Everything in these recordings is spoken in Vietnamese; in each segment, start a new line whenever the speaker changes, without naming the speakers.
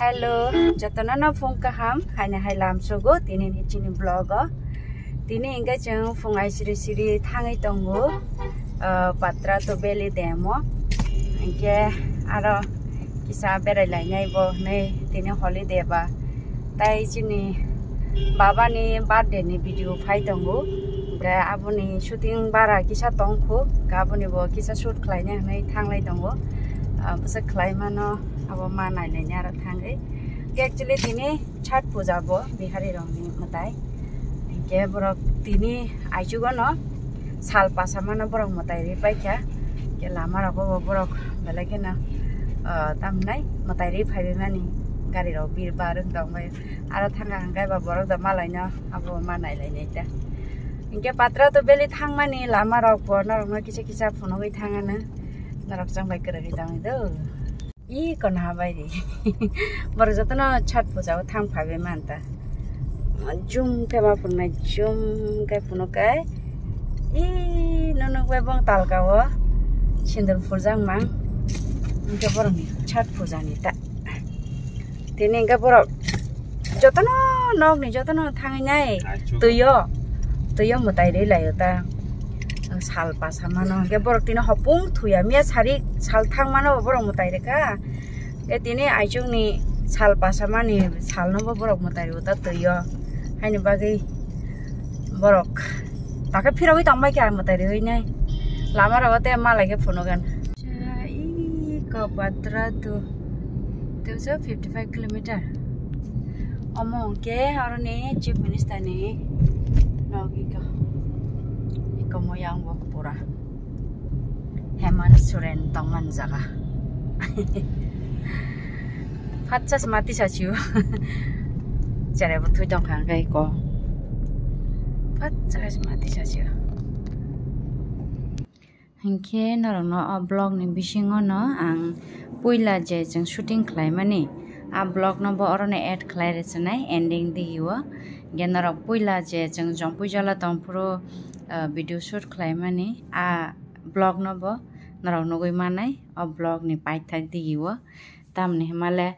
Hello, jatana na phone kaham, haina hai lam sogo, tini ni chini blog. Tini inga jeng phone ai siri siri thangai tongo, patra to beli demo. Inge aro kisa berai lai nyai bo nei tini holiday ba. Tai chini baba ni birthday ni video phai tongo. Ga abuni shooting bara kisa tongkho, ga abuni bo kisa shoot khlai nya nei thanglai tongo. Basa khlai mano अब मानाइले न्यार थाङै एक्चुअली तिनी छठ पूजा भयो बिहारी रंनि मताइ के बरक तिनी आइजुगो न साल पासामा न बरक मताइ रि पाइख्या के लामा रको बरक बेलाके न तामनाइ मताइ रि फाइबे मानि गाडी रौ बिर बारं दंबाय आरो थाङा हांगाय बा बरक द मालाइन अब मानाइलाइनै ता इनके पात्रा त बेलि थांमानि लामा रक बर्न रंना किसा किसा फुनगै थाङानो नरक जांबाय गरै दाङै दो 이 건 하바이리 머르저더나 찻 보자고 탕 파베만다 좀 페마 분나 좀 cái phun cái 이 너는 왜 봉 달가워 신들 풀장 망 이게 버럼 찻 보자니다 되는 게 버럼 저더나 너니 저더나 탕이 나이 뜨여 뜨여 뭐 따이리 라요다 salpa pasa ge borok tino hopung thuya mia sari sal thang mano borok mutai reka ke tini aichung ni salpa pasa mani sal no borok mutai uta tuyo haini bagi borok pakai phira wi tambai ke mutai re hoi nai lama rawate ma lage phono gan chai ko patra tu tu so 55 kilometer omong ke arone chief minister ni logika como yang wak pura. Heman surentong anjaka hatsa semati saju cara betul dong kan kayak ko. Hatsa semati saju hingke naro no ablog nih bisingo no ang puila je jeng shooting climb ani ablog no bo orang ne add climb resenai ending di hiwa jompui jala tongpuro video shoot khlaimani a blog no bo narok nugui manai o blog ni paithak digiwo tamni himale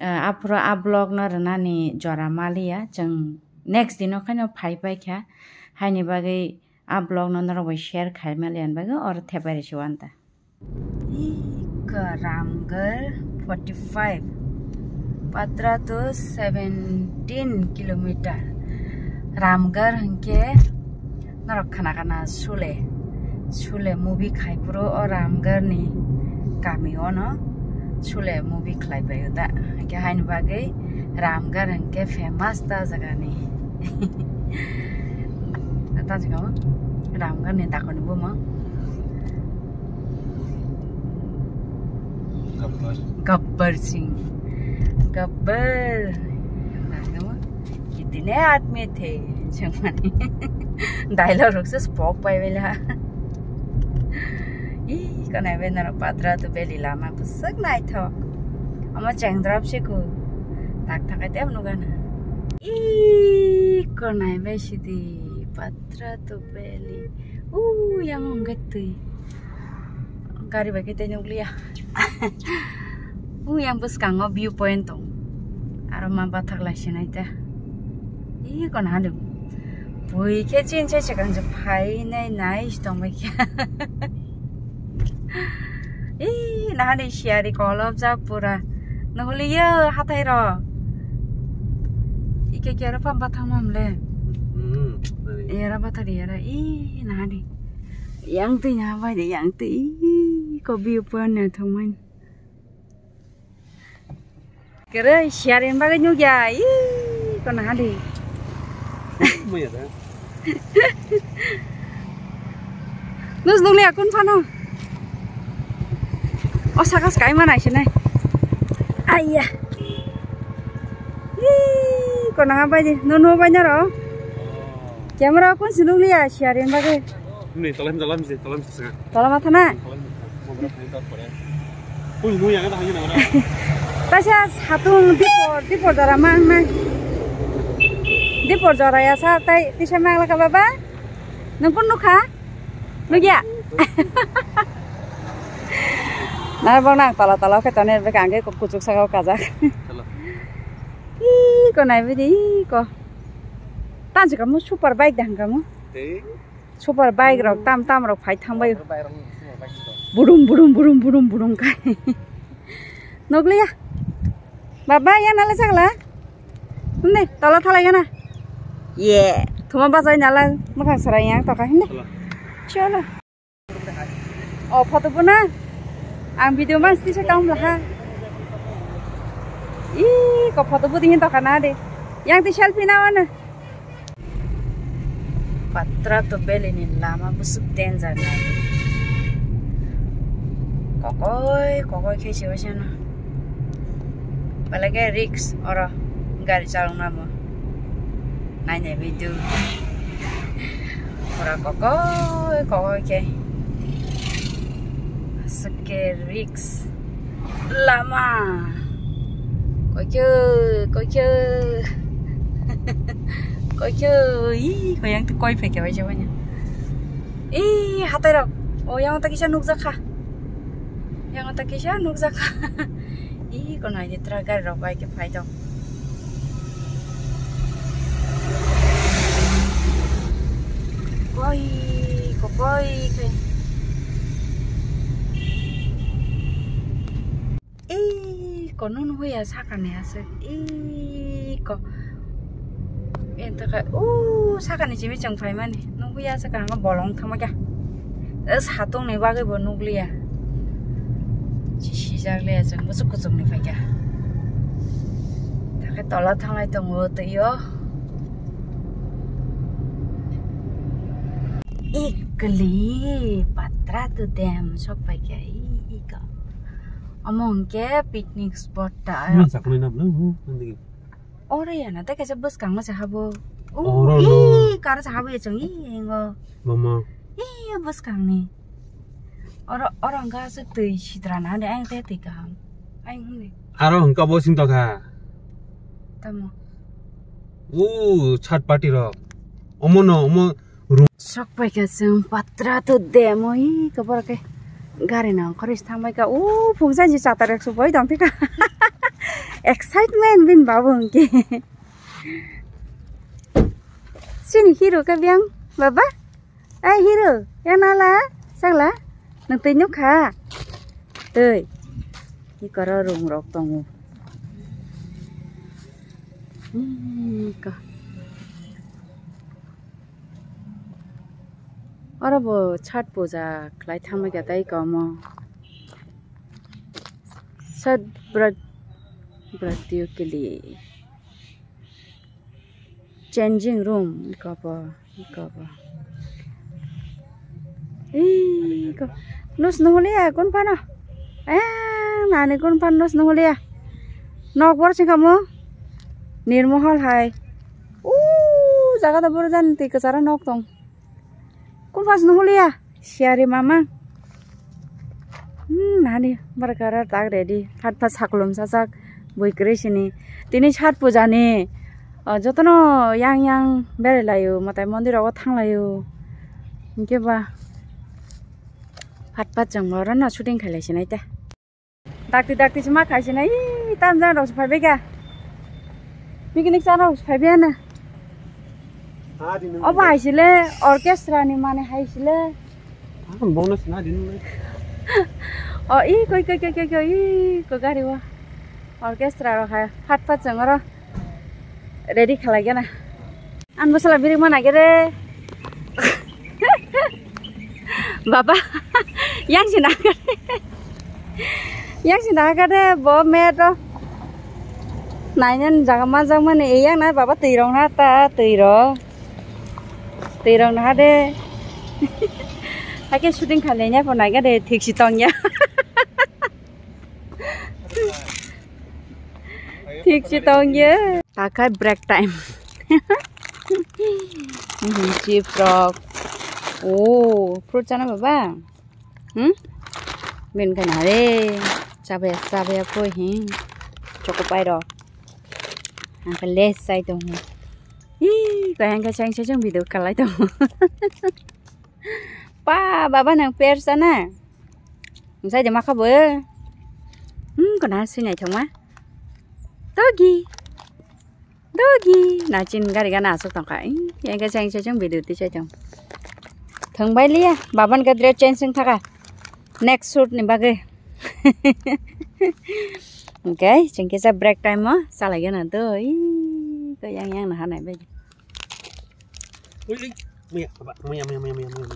apro a blog no rnani jora malia jeng next dino khano phai pai kha haini bagai a blog no narok bai share khaimalian bagai or thepari shiwanta ramgar 45 patra to 17 kilometer रामगर हंके नरक खाना खाना सुले सुले मूवी खाई पुरो और रामगढ़ नि कामी हो न सुले मूवी खाई पायो दा हंके हाइन बागे रामगर हंके फेमस ता जगह नि ता जगह रामगढ़ नि ताकन बो म गब्बर सिंह गब्बर कितने आदमी थे दाइलो रुक्सस पोक पाइ बेला इ कना बेनर पात्र तु बेली लामा पुसक नाइ थ अमा चेंद्रप सेको ताक थाका ते अनु गाना इ कना बेसिदि पात्र तु बेली उ yang ngeti kari bagi tanya ulia u yang bus kango view point tong aroma batak lah sih ma bathak lai sinai ta 이 kon hanu bui ke chin che che kan je phai nei nai stong mai kya 이 나한테 시야리 걸업 잡부라 너홀리야 하타이러 이게 깨라 판바 탐함래 음 얘라 바타리 얘라 이 나한테 양띠 nhà để 양띠 có view point này thông minh cái đấy share đến bao nhiêu dài con nào đi Nus dong lihat kun fano. Oh sakas kai mana sih nih? Ayah. Ih, kau nang apa sih? Nono banyak loh. Kamera kun sedang lihat siarin bagai.
Ini tolam tolam sih, tolam sih.
Tolam apa na?
Pun nu yang ada hanya nama.
Tasya satu dipor dipor darah mana? dipor joraya sa tay ti semang la ka baba nang pun nuka nuya na bang nang tala tala ke tane be kange ko kucuk sa ka kaja i ko nai be di ko tan ka mu super bike dang ka
mu
super bike rok tam tam rok phai thang
bai
burum burum burum burum burum kai nogli ya baba ya nale sagla ne tala thala ya na Yeah. Kamu pas saya nyala, serai serayang tau
ini
Ciola. Oh, foto puna. Ang video mas di saya kamu lah. Ih, kok foto pun tau kan ada? Yang di selfie nawan. Patra tuh belinin lama busuk denza nih. Kokoi, kokoi kecil macam mana? Apalagi riks orang garis calon nama. Ke siwa sana balage risk ora gari chalung na mo nai ne video ora kokoi kokoi ke sake risk lama. Coi chưa coi chưa? Coi chưa? Ý, có yang quay phải kiểu vậy chứ nhỉ ý hạt tay đâu? Ô yang ta kisah nukzak ha yang ta kisah nukzak ha ý, con này thì tra cái rồi bay cái phải đâu. Coi có coi cái ý, có nó nuôi à sao cái này sao ý, có. Em ta cái ô sao cái này chỉ biết trồng phải mà nè. Nó nuôi à sao cái nó bỏ lông thằng mà kìa. Ở xã tông này ba cái bờ nuôi à. Chỉ chỉ ra lẹ à, chẳng có chút cái này phải kìa. Ta cái tỏ là thằng này tông ở tới yo kali patra tu dem sok ika among ke picnic spot ta
ayo sa kuni nap nu nanti
ki ore uh, ya na ta ke sebus kang ma sahabo oh i kar sahabo ya cong i
mama.
I bus kang ni? Ora ora ga su tu citra na de ang te
te kang ai
tamo
ओ Chhath party र ओमो न ओमो
Sok pakai sempatra ratus demo i kabar ke gari nang koris tamai ka u fungsa ji catar ek supoi dong tika excitement bin babung ke. Sini hiro ka biang baba. Ai hiro yang nala sangla nang tinyuk ha. Ei ni karo rung rok tongu. Hmm अब छठ पूजालाई थामग्यादै गम सद्व्रत व्रतियों के लिए changing room cup cup नुस नहुलिया कुन पान? ए नानी कुन पान नुस नहुलिया नकबर सिखा म। निर्महल हाय ऊ जगा त बरु जान तिको सारा नक दं Kumpas nuhul ya, siari mama. Hmm, nani berkara tak ready. Fat fat saklum sasak boy keris ini. Tini chat puja nih. Jotono yang yang berelayu, matai mandir awat thang layu. Mungkin bah. Fat fat jangan orang nak shooting kelai sih nanti. Dakti dakti semua kasih nanti. Tam jangan harus faham ya. Bikin ikan harus faham ya na.
অ'
আহিছিলে অৰ্কেষ্ট্ৰা নিমানে আহিছিলে অ ই কৈ কৈ কৈ কৈ কৈ ই কগাৰিব অৰ্কেষ্ট্ৰাৰ খাই ফাট ফাট চঙৰ ৰেডি খালাগে না আন বছৰ বিৰি মই নাগেৰে বাবা ইয়াক চিনা ইয়াক চিনা কাৰণে বৰ মেট
নাই নাই জাগামা
যাওঁ মানে এয়া নাই বাবা
তৈৰ না তা তৈৰ ตีรอ
งนะเด้ฮักแกชุดินขันเลยเนี่ยพอไหนก็เด้ถึกชิตองเนี่ยถึกชิตองเยอะตาค่ายเบรกไทม์จีฟรอกโอ้ฟรุตจ้านะแบบว่าหืมเป็นขนาดเด้ซาเบียซาเบียพูดหิงช็อกไปดอกอันเป็นเลสไซต์ตรงนี้ chuẩn bị được cả lại tung pa baba nang per sana sai để mặc bữa hmm còn ai xin này chồng á togi Dogi, na chin gari gana asuk tong kai. Yang ka chang chang video tí chai tong. Thang bai lia, baban cái dress change sing thaka. Next shoot ni bagai. Okay, chừng kia sẽ break time á, sao lại cái nào tôi có yang yang là này bây giờ.
Ui, mẹ, mẹ, mẹ, mẹ, mẹ, mẹ.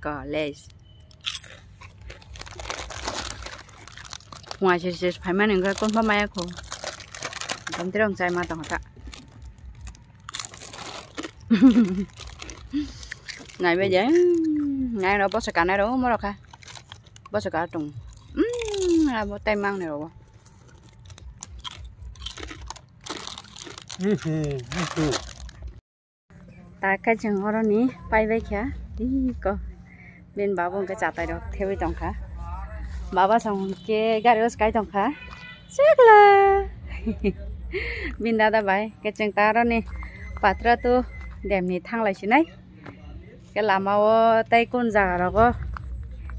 Có lệ. ngoài chỉ chỉ phải mang những cái con phá mai cô không biết ông sai mà tao ta này bây giờ ngày đó bớt cả này đâu mà đâu cả bớt cả trùng là tay mang này rồi ta cái chừng họ đó ní bay về kia đi có bên bảo bọn cái chặt tay đó theo cái đồng cả bảo xong cái gari cái đồng cả chắc là bên দাদা ভাই cái chừng ta đó ní patra tu đem ní thang lại xin đấy cái làm mau tay con già rồi có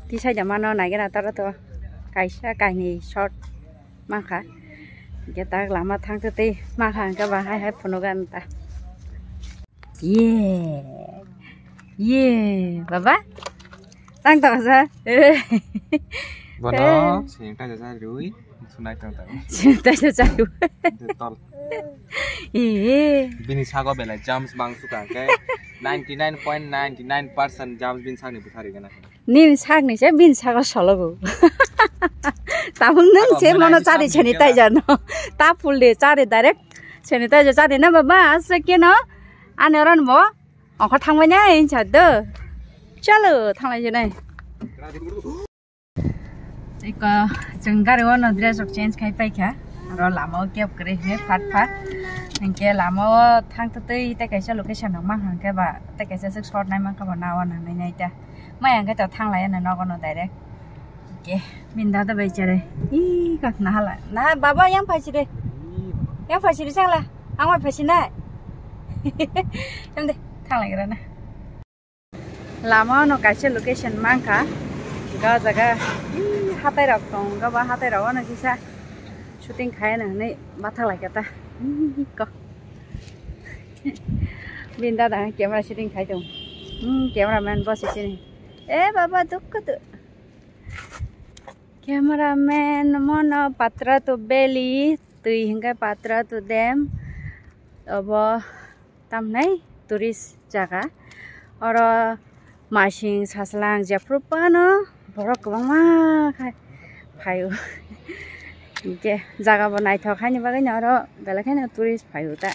thì sao giờ mà nó này cái nào ta đó thôi cái sao cái này short mang tak lama thang tu ti ma khang ka ba hai hai phunogan ta yeah yeah baba tăng tàu ra
bọn nó chỉ ta cho ra đuối hôm nay tăng tàu
chỉ ta cho ra đuối
tol
yeah
bin sa ko bela jumps bang suka ke 99.99% jumps bin sang ni buthari kana
निन सानैस विन सल्लाबो तापि चाड सेनिटाइजर ता full चाडे direct sanitiser चाडे न म किन आन भो अङ्ग नै है साल ग ड्रेस चेन्ज खाइ खा rồi làm ở kia cái này phát phát. Anh kia làm ở thang thứ tư tay cái sẽ location nó mang hàng cái bà tay cái sẽ sức short này mang cái bà nào anh này này ta. Mấy anh cái tàu thang lại anh nó còn nó tại đấy ok, mình đã tới bây giờ đây. Ý các nó lại. Bà bà yang phải gì đây yang phải gì sang là anh phải phải gì này. Em đi, thang lại cái nè. Làm nó cái xe location mang cả. Cái jaga hatai cái bà ga tay hatai rok na sao? syuting kaya ini nih mata lagi kata kok? Binda tangan kamera syuting kaya dong. Hmm kameraman bos di sini. Eh bapak tuh tuh cameraman mono patra tu beli tuh hingga patra tu dem. Abo tamnai turis jaga. Orang masing saslang japru pano borok bang mah kayu के जग्गा बनाइ थियो खाने बगै न र। बेला खाने tourist phi हुता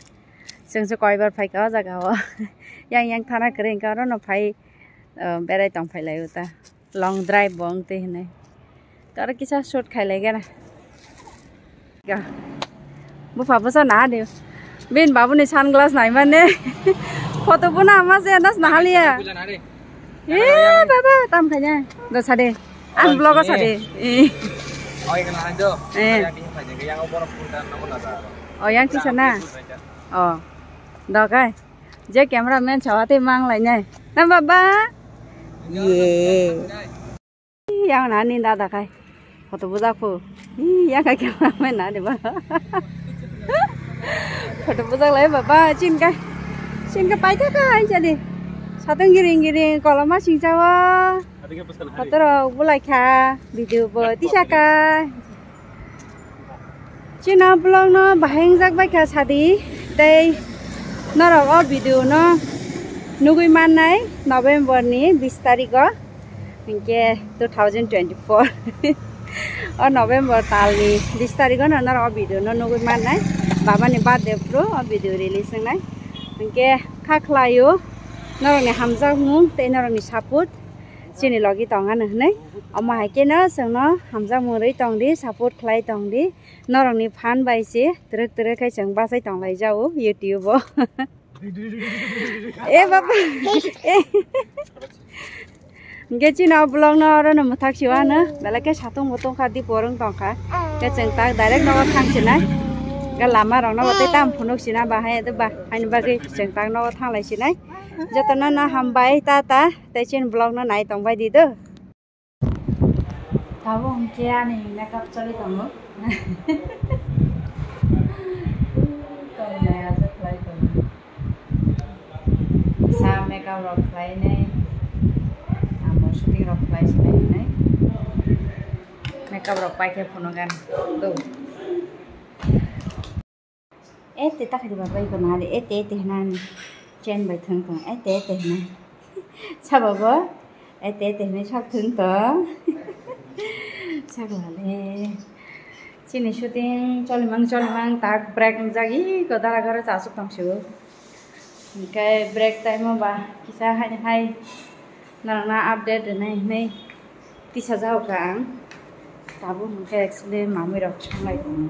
जोंसो कयबार फाइ का जग्गा हो। याङ याङ थाना करें का र न फाइ बेराय तंग फाइ लाइ हुता लॉन्ग ड्राइव बंग ते तर किसा सोट खाइ लाइ क्या गा। बुफा बसा ना दे भए पनि ने सान ग्लास नाइ माने फोटो बुना हेर्नुहोस् न नहालिया ए बाबा ताम खाने आफ्नो साडे छ ब्लॉग साडे
Oh, yang
ki sana o do kai je cameraman chawate mang lại nhai na baba yeah. Yang na ni da da kai photo bu da phu yang ka cameraman na de ba photo bu da lai baba chin kai chin ka pai tha ka anh cha đi Satu giring-giring kalau masih sing cawa. Kotor boleh kah? Video buat tisaka. Cina blog no bahing zak baik kah sadi. Tay नरक video न नुगुइमान नै November नि बिस तारिक के two thousand twenty four अ November तालनि बिस तारिक न नरक भिडियो न नुगुइमान नै बाबानि बार्थडे प्रो भिडियो रिलिज नै के खाख्लायो pro ở video release này mình kia khác layo nó rồi này hamza mung tên nó rồi này support xin đi lagi tong anh này ông mà hay kia nó sang nó hamza mung đấy tong đi support khai tong đi nó rồi này fan bài xí từ từ cái chẳng ba sai tong lại যাও YouTube ए बाबा ए गेची ना ब्लॉग ना और ना मथाक शिवा ना बेला के सातों मोतों का दी पोरंग तोंखा के चंगता डायरेक्ट ना थांग सिना गा लामा रंग ना बते ताम फुनुक सिना बाहाय दे बा आइन बागे चंगता ना थांग लाई सिनाय jatana na ham bai ta ta te chin blog na nai tong हम di do ta bo hum kya ni na kap chali tong Makeup rock play nih, makeup rock play sih nih, makeup rock play kayak punogan tuh. Eh, tita kalau bapak ikut nari, eh, tita nani. trên bài thường còn ai tế tế này. Sao bà bố? Ai tế tế này sao thường tớ? Sao bà lê chỉ nên chút tiền cho lên măng, cho lên mang tạc break mình zagi có đa gara chả sụp tăng sửa cái break time mà bà kisa hai hai nào na update này này. Tí sao giao cả tabu mình cái lên mà mới đọc trong này. Cũng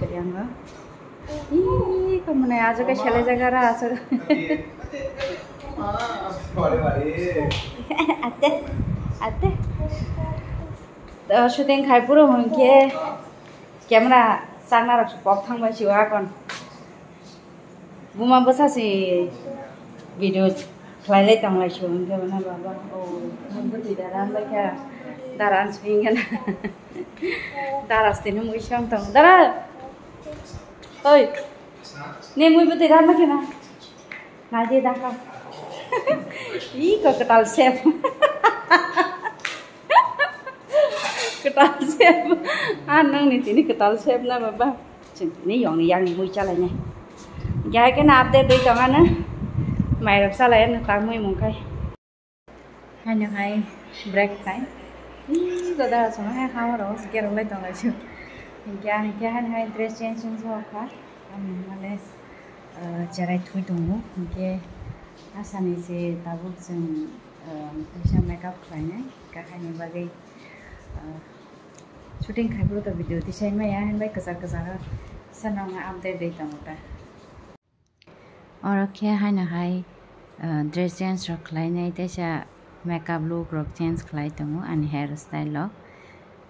cái gì đó મને આ જો કે છેલ્લે જગા રહ્યા છો આતે આતે સુતેન ખાઈ પૂરો હું કે કેમેરા સાંગના રાખશું પગથાંગ માં છું આ કોણ બુમા બસાશે વિડીયો ખલાઈ લઈ તમે લાગશું હું કે મને બાબા દારાન લખ્યા દારાન સ્વિંગ દારાસ્તીને મૂકી છે આમ તમે દારા ơi nên mui bật ra mất kìa mà nãy giờ đang không? Ý có cái tàu xe cái tàu xe ăn à, nâng này thì cái tàu xe là mà ba. Chừng này dọn này giang mui cha lại này dài cái nạp đây đây còn ăn á. Mày làm sao lại ăn tám mui một cây? Hai nhau hai break này giờ ta sống hai khao đó kia đâu lấy toàn là chưa. Ingiahan-ingiahan hai dress change change ho ka. Males jarai thui dongo. Ingi asani se tabu sen kaisa makeup khai nai. Kahani bagai shooting khai bro ta video ti shai ma yahan bai kasar kasar sanonga update dei tamuta. और क्या है ना हाई dress change रख line नहीं तेजा makeup look रख change खिलाई तुम एंड हेयर स्टाइल लॉक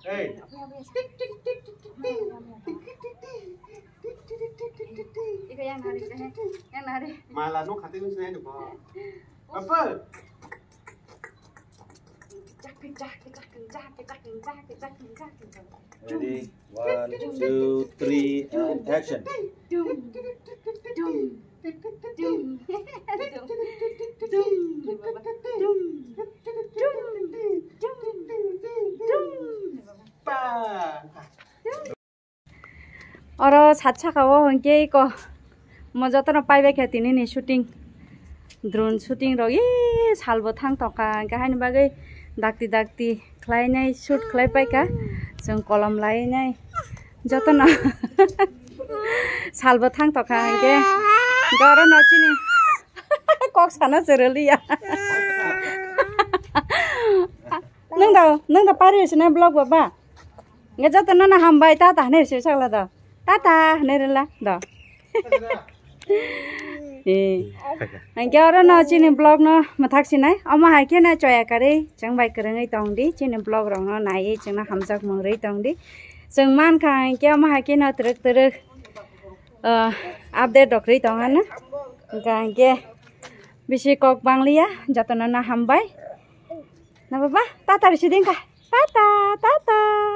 Hey.
Iku yang nari, yang juga.
Ready, one, two, three, and action.
साच्छा खाओ होंगे क मजा तो न पाइबे खेतिनी नि सुटिङ ड्रोन सुटिङ न बागे सालबो थाङ थका गाहायनि शूट दाक्ति दाक्ति ख्लायनाय जो ख्लायपाइका लाई कलम लायनाय जत न सालबो थाङ थका के डर नचिनी कक साना जोरलिया नों दा नों दा पारिस ना ब्लग बाबा जत न हामबाय ता ताने सेसाला दा ta nè rồi nerela đó ừ. Ừ. anh cho đó nó trên blog nó mà thắc xin này ông mà hai kia nó chơi à cái đấy, chẳng bay cái người tông đi. Trên blog rồi nó này chẳng nó hầm sắc mừng rồi tông đi. Chẳng man khai kia mà hai kia nó trực trực, ờ, update được rồi tông anh cái kia. Bisi kok banglia jatuh nana ta ta Bapak, tata di ta ta ta ta.